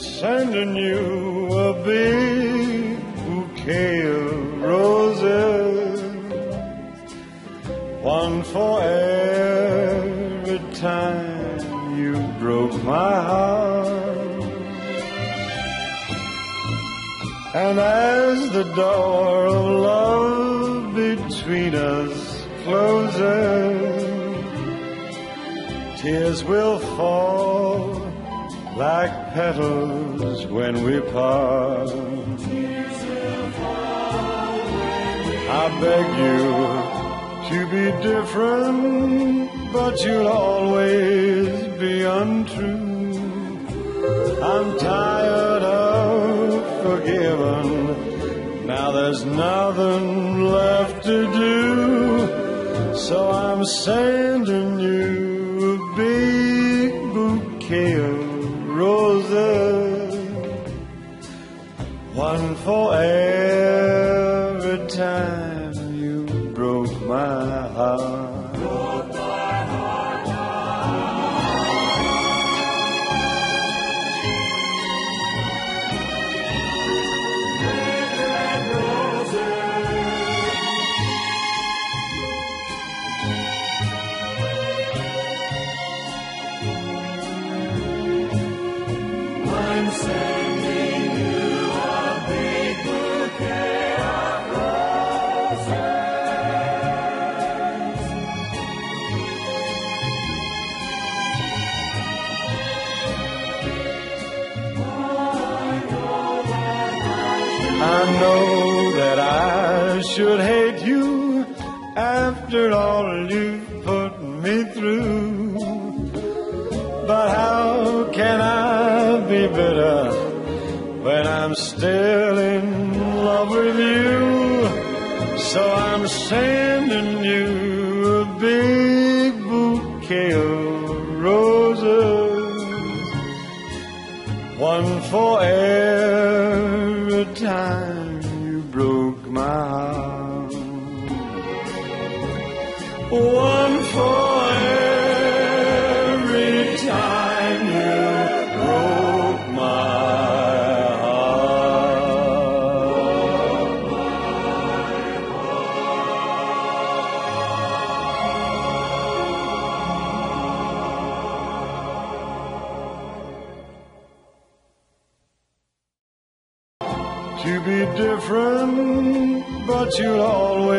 sending you a big bouquet of roses, one for every time you broke my heart. And as the door of love between us closes, tears will fall like petals when we part. I beg you to be different, but you'll always be untrue. I'm tired of forgiving. Now there's nothing left to do. So I'm sending you a big bouquet One for every time you broke my heart. Know that I should hate you after all you've put me through. But how can I be bitter when I'm still in love with you? So I'm sending you a big bouquet of roses, one for every time you broke my heart. One for To be different, but you'll always